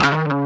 Bye.